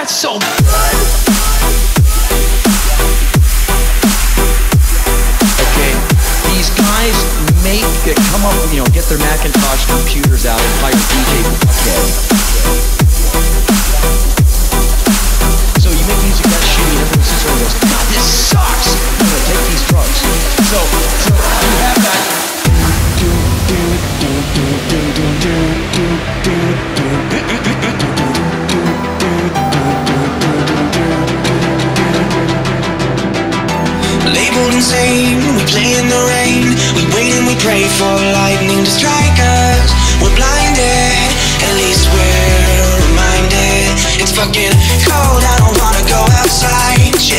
That's so. Okay, these guys make come up, you know, get their Macintosh computers out and hire DJ Labeled insane, we play in the rain. We wait and we pray for lightning to strike us. We're blinded, at least we're reminded. It's fucking cold, I don't wanna go outside.